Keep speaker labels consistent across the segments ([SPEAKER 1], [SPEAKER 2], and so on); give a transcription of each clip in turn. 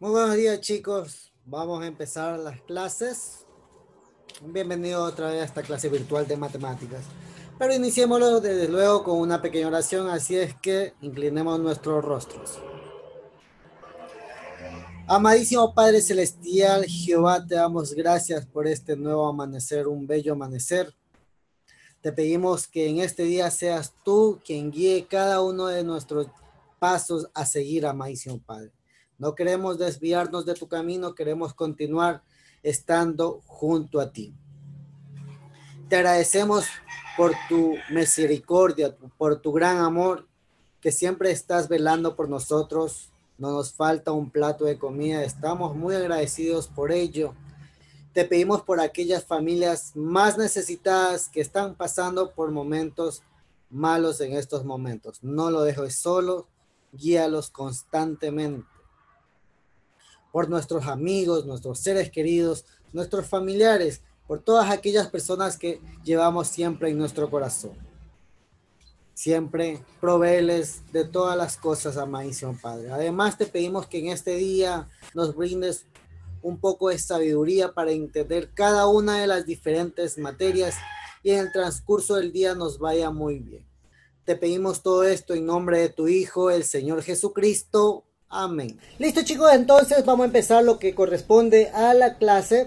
[SPEAKER 1] Muy buenos días chicos, vamos a empezar las clases. Bienvenido otra vez a esta clase virtual de matemáticas. Pero iniciémoslo desde luego con una pequeña oración, así es que inclinemos nuestros rostros. Amadísimo Padre Celestial, Jehová, te damos gracias por este nuevo amanecer, un bello amanecer. Te pedimos que en este día seas tú quien guíe cada uno de nuestros pasos a seguir, amadísimo Padre. No queremos desviarnos de tu camino, queremos continuar estando junto a ti. Te agradecemos por tu misericordia, por tu gran amor, que siempre estás velando por nosotros. No nos falta un plato de comida, estamos muy agradecidos por ello. Te pedimos por aquellas familias más necesitadas que están pasando por momentos malos en estos momentos. No lo dejes solo, guíalos constantemente por nuestros amigos, nuestros seres queridos, nuestros familiares, por todas aquellas personas que llevamos siempre en nuestro corazón. Siempre proveeles de todas las cosas, amadísimo Padre. Además, te pedimos que en este día nos brindes un poco de sabiduría para entender cada una de las diferentes materias y en el transcurso del día nos vaya muy bien. Te pedimos todo esto en nombre de tu Hijo, el Señor Jesucristo. Amén. Listo chicos, entonces vamos a empezar lo que corresponde a la clase.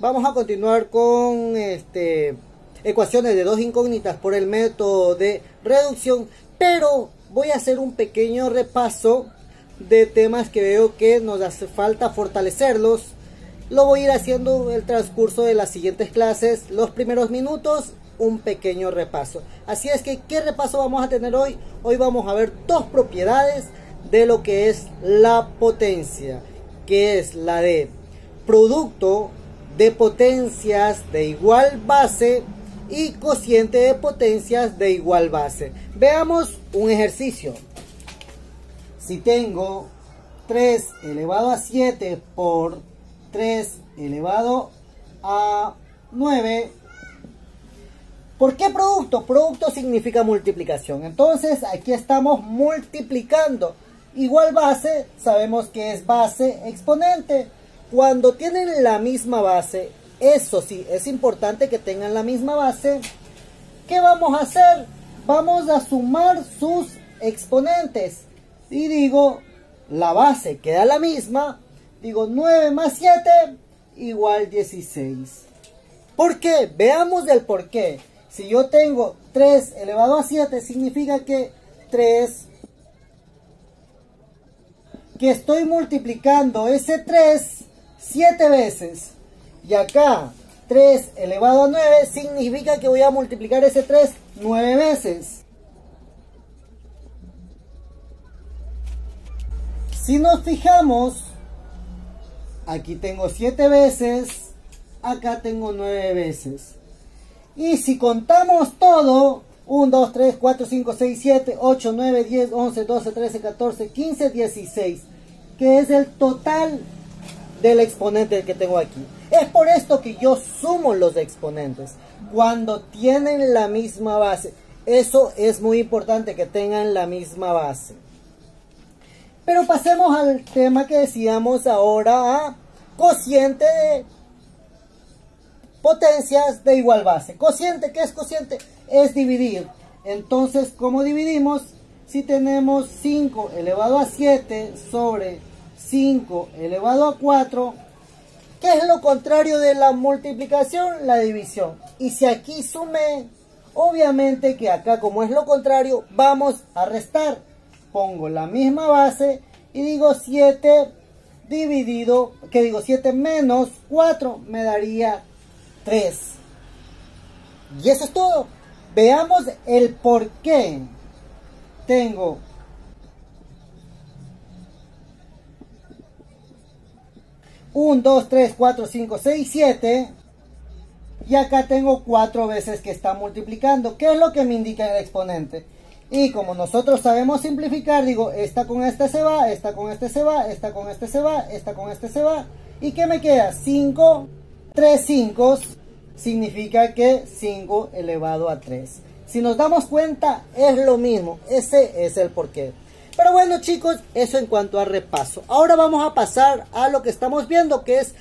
[SPEAKER 1] Vamos a continuar con este, ecuaciones de dos incógnitas por el método de reducción, pero voy a hacer un pequeño repaso de temas que veo que nos hace falta fortalecerlos. Lo voy a ir haciendo el transcurso de las siguientes clases, los primeros minutos, un pequeño repaso. Así es que, ¿qué repaso vamos a tener hoy? Hoy vamos a ver dos propiedades de lo que es la potencia, que es la de producto de potencias de igual base y cociente de potencias de igual base. Veamos un ejercicio. Si tengo 3 elevado a 7 por 3 elevado a 9, ¿por qué producto? Producto significa multiplicación. Entonces aquí estamos multiplicando igual base, sabemos que es base exponente. Cuando tienen la misma base, eso sí, es importante que tengan la misma base. ¿Qué vamos a hacer? Vamos a sumar sus exponentes. Y digo, la base queda la misma. Digo, 9 más 7 igual 16. ¿Por qué? Veamos el por qué. Si yo tengo 3 elevado a 7, significa que 3 que estoy multiplicando ese 3 7 veces. Y acá 3 elevado a 9 significa que voy a multiplicar ese 3 9 veces. Si nos fijamos, aquí tengo 7 veces, acá tengo 9 veces. Y si contamos todo, 1, 2, 3, 4, 5, 6, 7, 8, 9, 10, 11, 12, 13, 14, 15, 16. Que es el total del exponente que tengo aquí. Es por esto que yo sumo los exponentes. Cuando tienen la misma base. Eso es muy importante que tengan la misma base. Pero pasemos al tema que decíamos ahora a cociente de potencias de igual base. Cociente, ¿qué es cociente? Es dividir. Entonces, ¿cómo dividimos? Si tenemos 5 elevado a 7 sobre 5 elevado a 4, ¿qué es lo contrario de la multiplicación? La división. Y si aquí sumé, obviamente que acá como es lo contrario, vamos a restar. Pongo la misma base y digo 7 dividido, que digo 7 menos 4 me daría 3. Y eso es todo. Veamos el por qué tengo un, 2, 3, 4, 5, 6, 7 y acá tengo cuatro veces que está multiplicando. ¿Qué es lo que me indica el exponente? Y como nosotros sabemos simplificar, digo, esta con este se va, esta con este se va, esta con este se va, esta con este se va. ¿Y qué me queda? 5, 3 5 significa que 5 elevado a 3. Si nos damos cuenta, es lo mismo. Ese es el porqué. Pero bueno chicos, eso en cuanto a repaso. Ahora vamos a pasar a lo que estamos viendo que es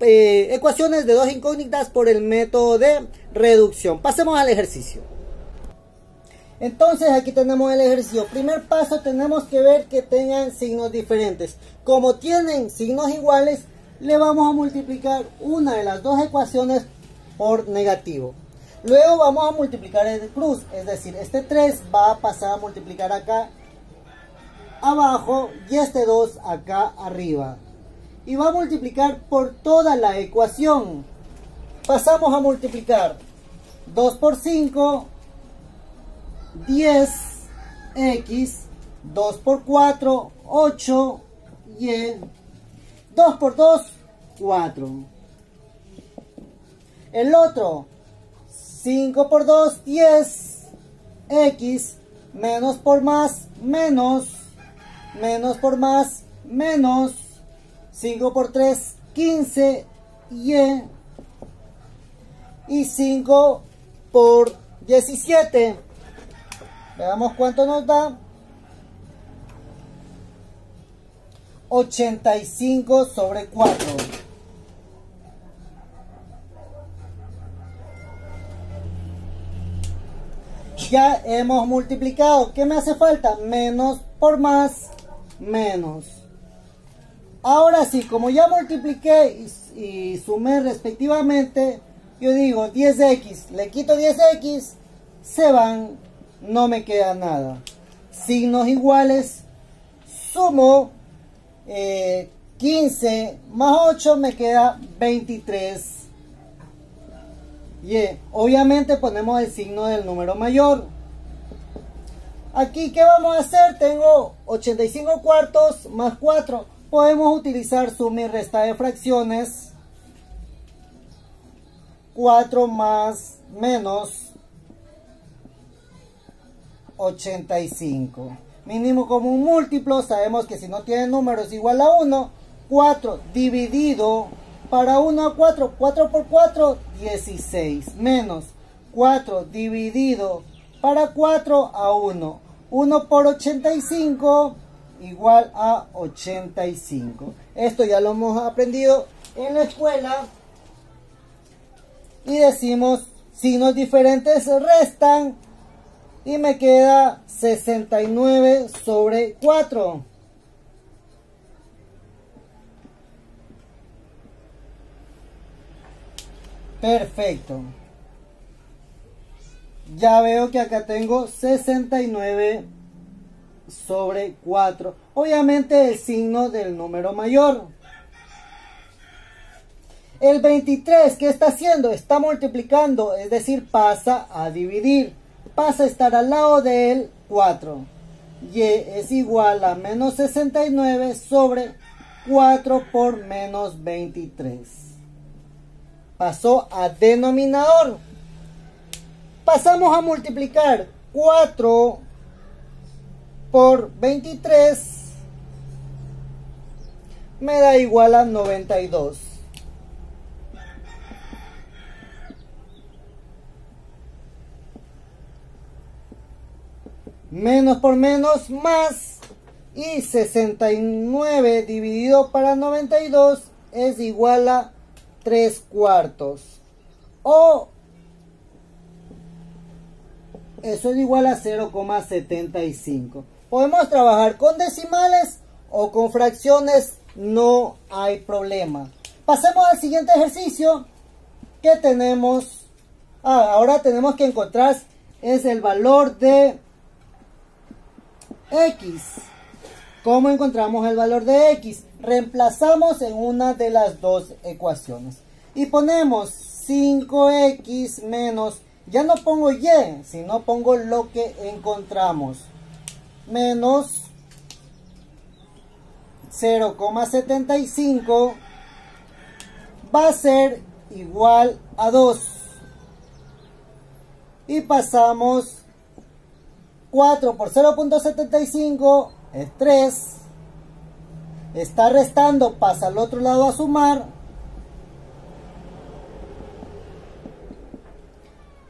[SPEAKER 1] eh, ecuaciones de dos incógnitas por el método de reducción. Pasemos al ejercicio. Entonces aquí tenemos el ejercicio. Primer paso tenemos que ver que tengan signos diferentes. Como tienen signos iguales, le vamos a multiplicar una de las dos ecuaciones por negativo. Luego vamos a multiplicar el cruz, es decir, este 3 va a pasar a multiplicar acá abajo y este 2 acá arriba. Y va a multiplicar por toda la ecuación. Pasamos a multiplicar 2 por 5, 10, x, 2 por 4, 8, y 2 por 2, 4. El otro, 5 por 2, 10, x, menos por más, menos, menos por más, menos, 5 por 3, 15, y, y 5 por 17. Veamos cuánto nos da. 85 sobre 4. Ya hemos multiplicado. ¿Qué me hace falta? Menos por más, menos. Ahora sí, como ya multipliqué y, sumé respectivamente, yo digo 10x, le quito 10x, se van, no me queda nada. Signos iguales, sumo 15 eh, más 8 me queda 23. Y obviamente ponemos el signo del número mayor. Aquí, ¿qué vamos a hacer? Tengo 85 cuartos más 4. Podemos utilizar suma y resta de fracciones. 4 más menos 85 mínimo común múltiplo, sabemos que si no tiene números igual a 1, 4 dividido para 1 a 4, 4 por 4, 16, menos 4 dividido para 4 a 1, 1 por 85 igual a 85. Esto ya lo hemos aprendido en la escuela y decimos signos diferentes restan y me queda 69 sobre 4. Perfecto. Ya veo que acá tengo 69 sobre 4. Obviamente el signo del número mayor. El 23, ¿qué está haciendo? Está multiplicando, es decir, pasa a dividir pasa a estar al lado del 4. Y es igual a menos 69 sobre 4 por menos 23. Pasó a denominador. Pasamos a multiplicar 4 por 23. Me da igual a 92. menos por menos más y 69 dividido para 92 es igual a 3 cuartos. O eso es igual a 0,75 podemos trabajar con decimales o con fracciones no hay problema. Pasemos al siguiente ejercicio que tenemos. Ah, ahora tenemos que encontrar es el valor de x. ¿Cómo encontramos el valor de x? Reemplazamos en una de las dos ecuaciones. Y ponemos 5x menos, ya no pongo y, sino pongo lo que encontramos. Menos 0,75 va a ser igual a 2. Y pasamos 4 por 0.75 es 3. Está restando, pasa al otro lado a sumar.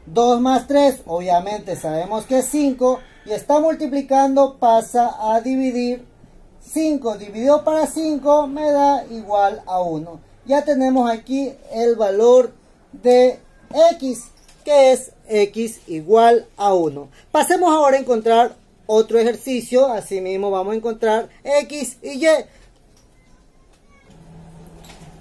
[SPEAKER 1] 2 más 3, obviamente sabemos que es 5. y está multiplicando pasa a dividir 5 dividido para 5 me da igual a 1 ya tenemos aquí el valor de x que es x igual a 1 pasemos ahora a encontrar otro ejercicio así mismo vamos a encontrar x y y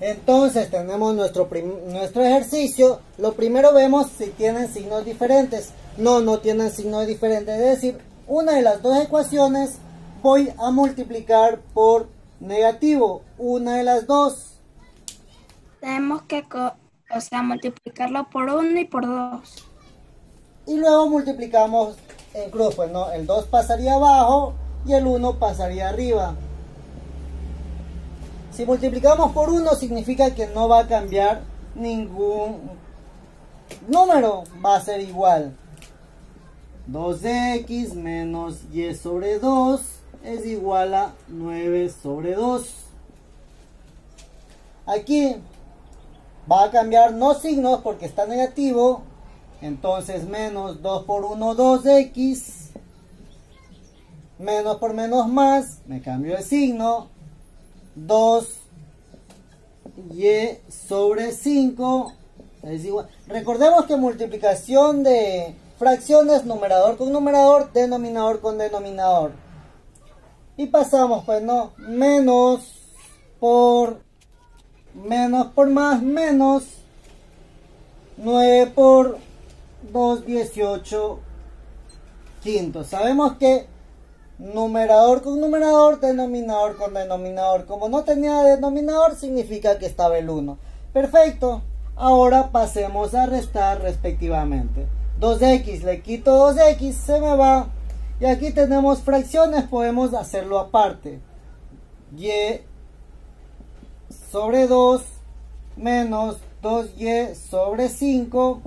[SPEAKER 1] entonces tenemos nuestro, nuestro ejercicio. Lo primero vemos si tienen signos diferentes. No, no tienen signos diferentes. Es decir, una de las dos ecuaciones voy a multiplicar por negativo. Una de las dos.
[SPEAKER 2] Tenemos que, o sea, multiplicarlo por 1 y por 2.
[SPEAKER 1] Y luego multiplicamos en cruz. Pues no, el 2 pasaría abajo y el 1 pasaría arriba. Si multiplicamos por 1 significa que no va a cambiar ningún número, va a ser igual. 2x menos y sobre 2 es igual a 9 sobre 2. Aquí va a cambiar no signos porque está negativo. Entonces menos 2 por 1, 2x. Menos por menos más. Me cambio de signo. 2 y sobre 5 es igual. Recordemos que multiplicación de fracciones, numerador con numerador, denominador con denominador. Y pasamos, pues no, menos por menos por más, menos 9 por 2, 18 quinto. Sabemos que numerador con numerador, denominador con denominador. Como no tenía denominador, significa que estaba el 1. Perfecto. Ahora pasemos a restar respectivamente. 2x, le quito 2x, se me va. Y aquí tenemos fracciones, podemos hacerlo aparte. y sobre 2 menos 2y sobre 5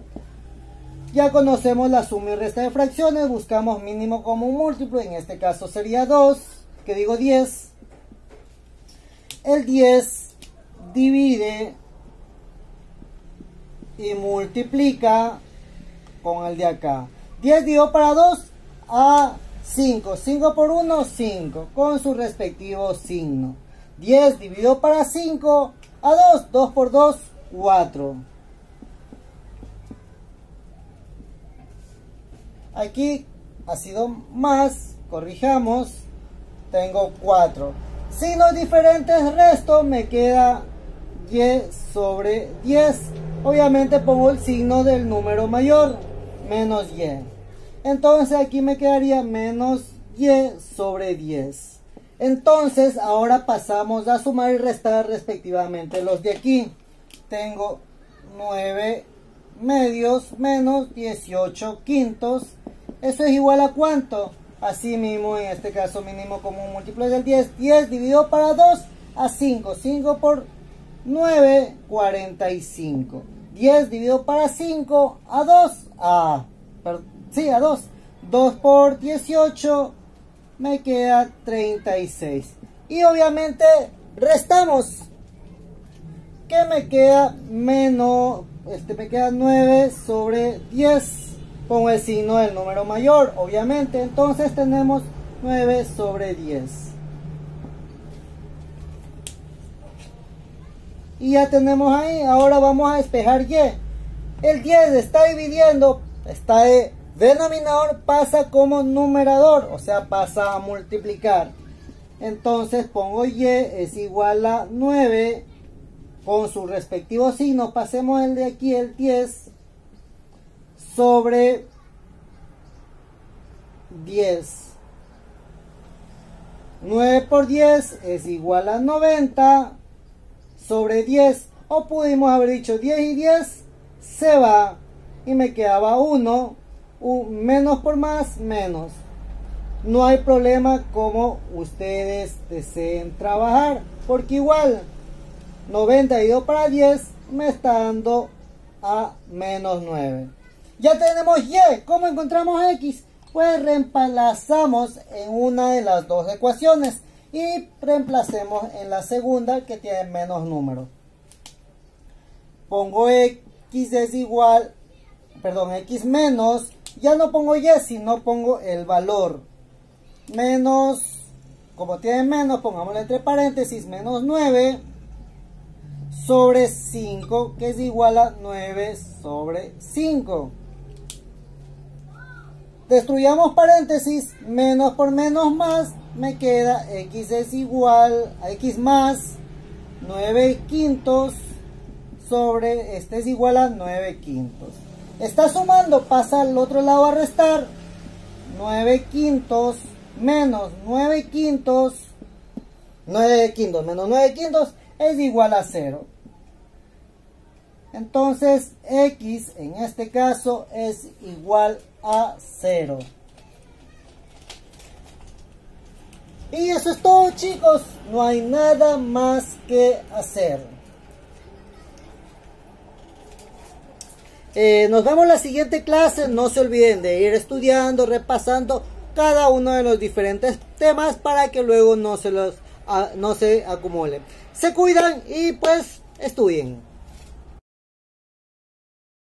[SPEAKER 1] ya conocemos la suma y resta de fracciones, buscamos mínimo común múltiplo, en este caso sería 2, que digo 10. El 10 divide y multiplica con el de acá. 10 dio para 2 a 5. 5 por 1, 5, con su respectivo signo. 10 dividido para 5 a 2. 2 por 2, 4. Aquí ha sido más, corrijamos, tengo 4. Signos diferentes, resto, me queda y sobre 10. Obviamente pongo el signo del número mayor, menos y. Entonces aquí me quedaría menos y sobre 10. Entonces ahora pasamos a sumar y restar respectivamente los de aquí. Tengo 9 medios menos 18 quintos eso es igual a cuánto? Así mismo, en este caso mínimo común múltiplo del 10. 10 dividido para 2 a 5. 5 por 9, 45. 10 dividido para 5 a 2. A, sí, a 2. 2 por 18 me queda 36. Y obviamente restamos. ¿Qué me queda? Menos, este me queda 9 sobre 10 con el signo del número mayor, obviamente. Entonces tenemos 9 sobre 10. Y ya tenemos ahí, ahora vamos a despejar y. El 10 está dividiendo, está de denominador, pasa como numerador, o sea, pasa a multiplicar. Entonces pongo y es igual a 9 con su respectivo signo. Pasemos el de aquí, el 10 sobre 10. 9 por 10 es igual a 90 sobre 10. O pudimos haber dicho 10 y 10 se va y me quedaba 1. Menos por más, menos. No hay problema como ustedes deseen trabajar. Porque igual 92 para 10 me está dando a menos 9. Ya tenemos Y. ¿Cómo encontramos X? Pues reemplazamos en una de las dos ecuaciones y reemplacemos en la segunda que tiene menos número. Pongo X es igual, perdón, X menos Ya no pongo y, sino pongo el valor. Menos, como tiene menos, pongámosle entre paréntesis, menos 9 sobre 5, que es igual a 9 sobre 5. Destruyamos paréntesis, menos por menos más, me queda x es igual a x más 9 quintos sobre, este es igual a 9 quintos. Está sumando, pasa al otro lado a restar. 9 quintos menos 9 quintos. 9 quintos menos 9 quintos es igual a 0. Entonces x en este caso es igual a 0. Y eso es todo chicos, no hay nada más que hacer. Eh, nos vemos en la siguiente clase, no se olviden de ir estudiando, repasando cada uno de los diferentes temas para que luego no se los no se acumulen. Se cuidan y pues estudien.